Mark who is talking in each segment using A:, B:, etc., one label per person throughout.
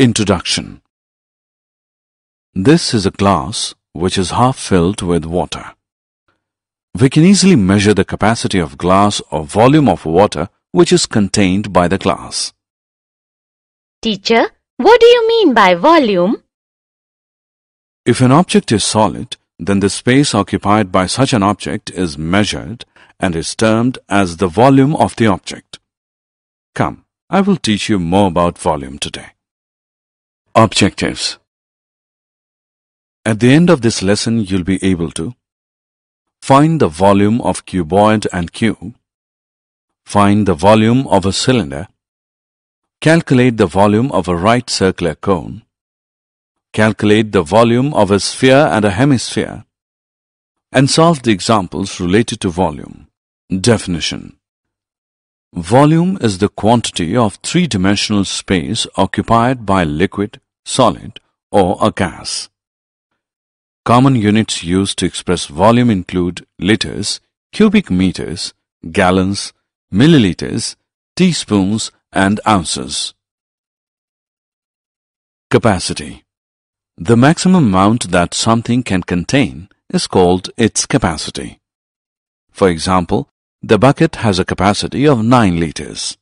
A: Introduction This is a glass which is half filled with water. We can easily measure the capacity of glass or volume of water which is contained by the glass.
B: Teacher, what do you mean by volume?
A: If an object is solid, then the space occupied by such an object is measured and is termed as the volume of the object. Come, I will teach you more about volume today. Objectives At the end of this lesson, you'll be able to find the volume of cuboid and cube, find the volume of a cylinder, calculate the volume of a right circular cone, calculate the volume of a sphere and a hemisphere, and solve the examples related to volume. Definition Volume is the quantity of three-dimensional space occupied by liquid, solid, or a gas. Common units used to express volume include liters, cubic meters, gallons, milliliters, teaspoons, and ounces. Capacity The maximum amount that something can contain is called its capacity. For example, the bucket has a capacity of 9 liters.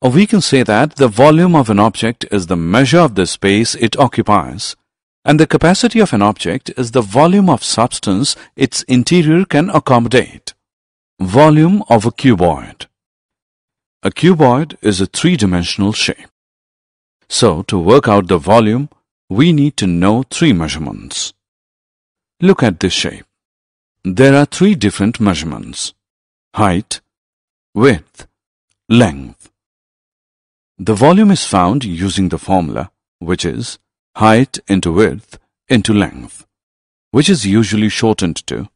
A: Or we can say that the volume of an object is the measure of the space it occupies, and the capacity of an object is the volume of substance its interior can accommodate. Volume of a cuboid. A cuboid is a three-dimensional shape. So, to work out the volume, we need to know three measurements. Look at this shape. There are three different measurements height, width, length. The volume is found using the formula which is height into width into length, which is usually shortened to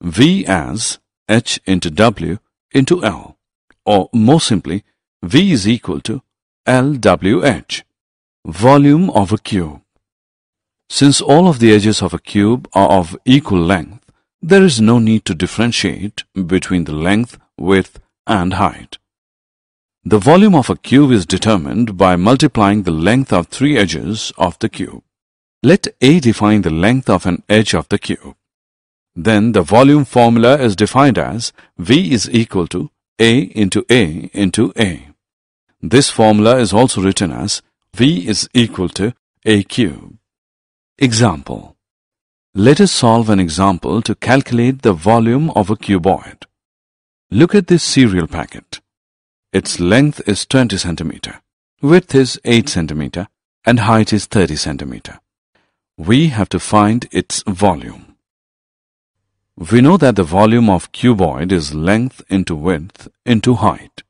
A: V as h into W into L, or more simply, V is equal to LWH, volume of a cube. Since all of the edges of a cube are of equal length, there is no need to differentiate between the length, width and height. The volume of a cube is determined by multiplying the length of three edges of the cube. Let A define the length of an edge of the cube. Then the volume formula is defined as V is equal to A into A into A. This formula is also written as V is equal to A cube. Example let us solve an example to calculate the volume of a cuboid. Look at this cereal packet. Its length is 20 centimeter, width is 8 centimeter, and height is 30 centimeter. We have to find its volume. We know that the volume of cuboid is length into width into height.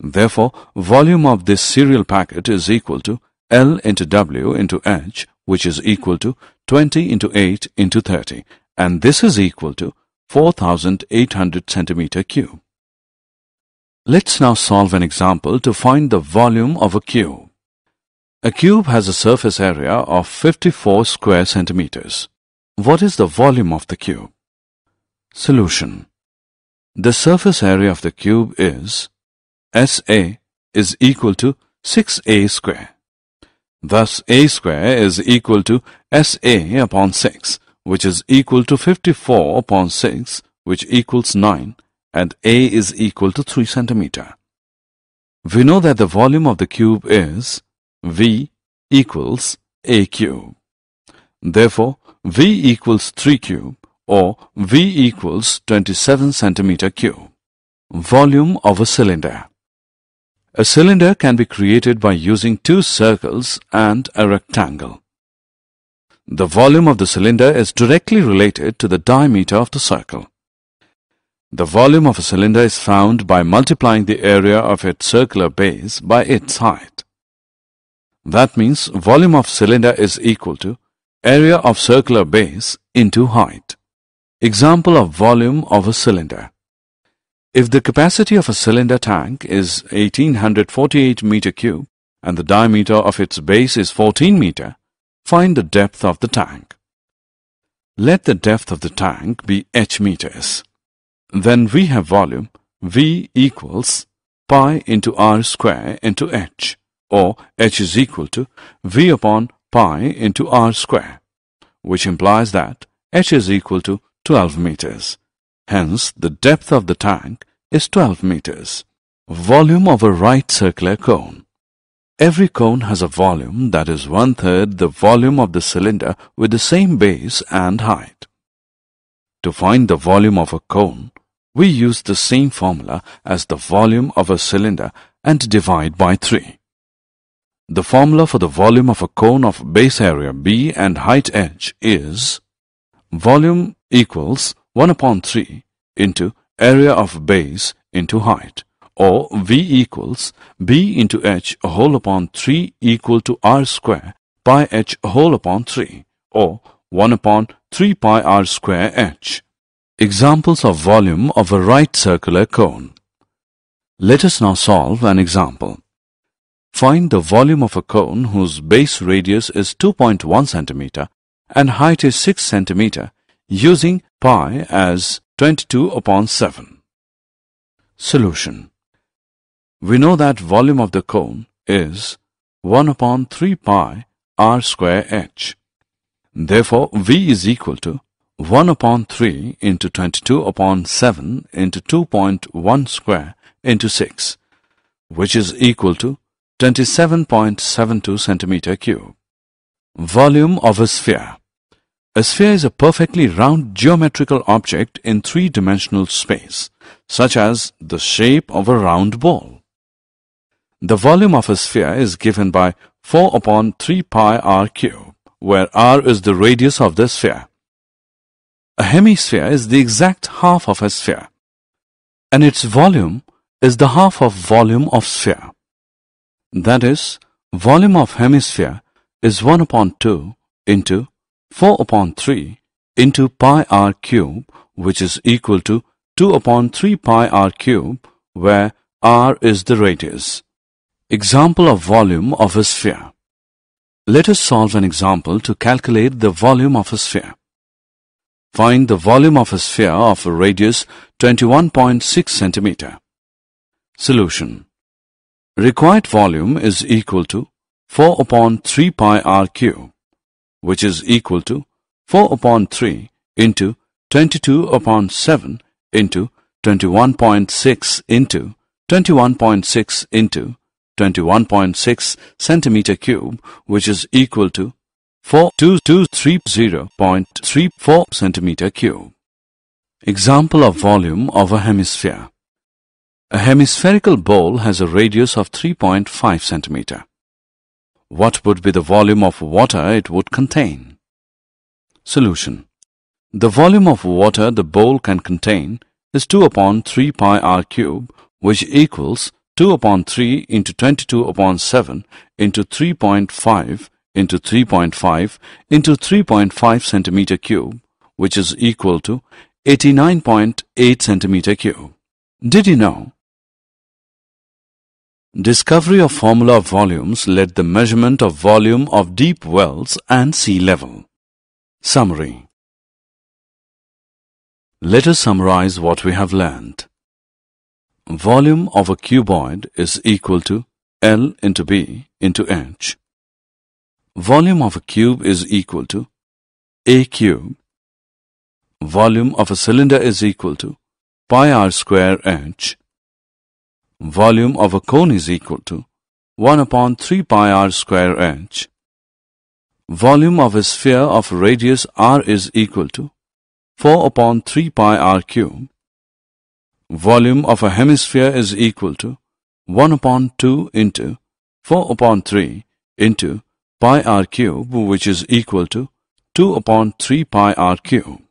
A: Therefore, volume of this cereal packet is equal to L into W into H, which is equal to 20 into 8 into 30 and this is equal to 4800 centimeter cube. Let's now solve an example to find the volume of a cube. A cube has a surface area of 54 square centimeters. What is the volume of the cube? Solution. The surface area of the cube is SA is equal to 6A square. Thus, a square is equal to SA upon 6, which is equal to 54 upon 6, which equals 9, and A is equal to 3 centimeter. We know that the volume of the cube is V equals A cube. Therefore, V equals 3 cube or V equals 27 centimeter cube. Volume of a cylinder. A cylinder can be created by using two circles and a rectangle. The volume of the cylinder is directly related to the diameter of the circle. The volume of a cylinder is found by multiplying the area of its circular base by its height. That means volume of cylinder is equal to area of circular base into height. Example of volume of a cylinder. If the capacity of a cylinder tank is 1848 meter cube and the diameter of its base is 14 meter, find the depth of the tank. Let the depth of the tank be h meters. Then we have volume V equals pi into r square into h or h is equal to v upon pi into r square, which implies that h is equal to 12 meters. Hence, the depth of the tank is 12 meters. Volume of a right circular cone. Every cone has a volume that is one-third the volume of the cylinder with the same base and height. To find the volume of a cone, we use the same formula as the volume of a cylinder and divide by 3. The formula for the volume of a cone of base area B and height h is volume equals 1 upon 3 into area of base into height or V equals B into H whole upon 3 equal to R square pi H whole upon 3 or 1 upon 3 pi R square H. Examples of volume of a right circular cone. Let us now solve an example. Find the volume of a cone whose base radius is 2.1 cm and height is 6 cm using pi as 22 upon 7. Solution we know that volume of the cone is 1 upon 3 pi r square h. Therefore, V is equal to 1 upon 3 into 22 upon 7 into 2.1 square into 6, which is equal to 27.72 centimeter cube. Volume of a sphere. A sphere is a perfectly round geometrical object in three-dimensional space, such as the shape of a round ball. The volume of a sphere is given by 4 upon 3 pi r cube, where r is the radius of the sphere. A hemisphere is the exact half of a sphere, and its volume is the half of volume of sphere. That is, volume of hemisphere is 1 upon 2 into 4 upon 3 into pi r cube, which is equal to 2 upon 3 pi r cube, where r is the radius. Example of volume of a sphere. Let us solve an example to calculate the volume of a sphere. Find the volume of a sphere of a radius 21.6 cm. Solution. Required volume is equal to 4 upon 3 pi r cube, which is equal to 4 upon 3 into 22 upon 7 into 21.6 into 21.6 into 21.6 centimeter cube, which is equal to 4230.34 centimeter cube. Example of volume of a hemisphere. A hemispherical bowl has a radius of 3.5 centimeter. What would be the volume of water it would contain? Solution. The volume of water the bowl can contain is 2 upon 3 pi r cube, which equals 2 upon 3 into 22 upon 7 into 3.5 into 3.5 into 3.5 centimeter cube, which is equal to 89.8 centimeter cube. Did you know? Discovery of formula of volumes led the measurement of volume of deep wells and sea level. Summary Let us summarize what we have learned. Volume of a cuboid is equal to L into B into H. Volume of a cube is equal to A cube. Volume of a cylinder is equal to pi r square H. Volume of a cone is equal to 1 upon 3 pi r square H. Volume of a sphere of radius r is equal to 4 upon 3 pi r cube. Volume of a hemisphere is equal to 1 upon 2 into 4 upon 3 into pi r cube which is equal to 2 upon 3 pi r cube.